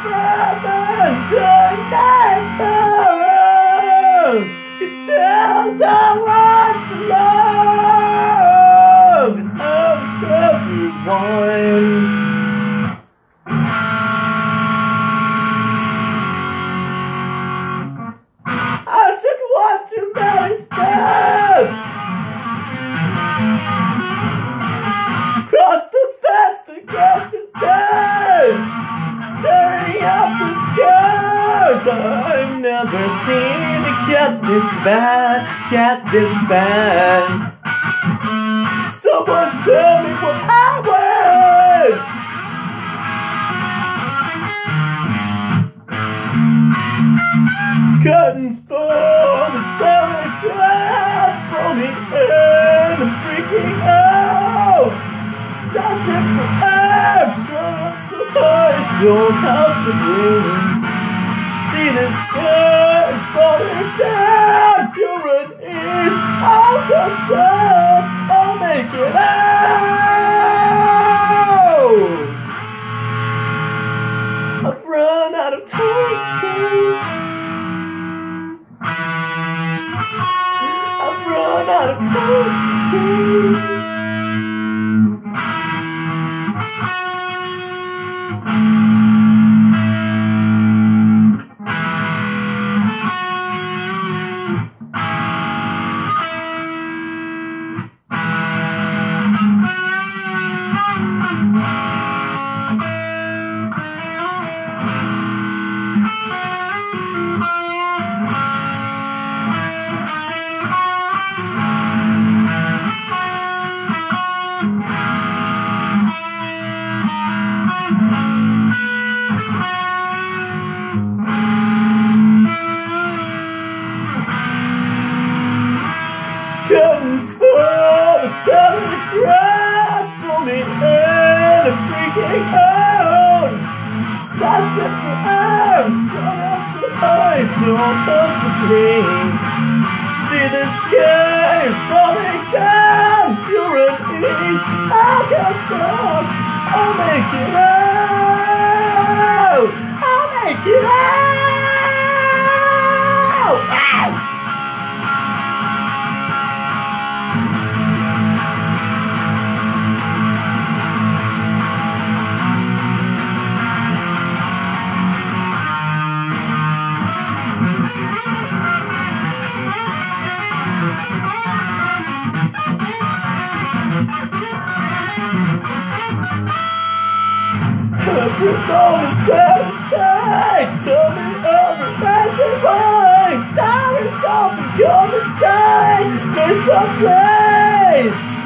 forever tonight. I want to love loves everyone. Skies. I've never seen it get this bad, get this bad. Someone tell me what happened. Curtains for the summer crowd for me and I'm freaking out. Air, strung so high, don't have to breathe. See the skies falling down, you're an east, I'll go south, I'll make it out. I've run out of time. I've run out of time. Arms, strung up so high, don't want to dream. See the skies Every moment satisfied Tell me of the passing by Diaries all become inside There's a place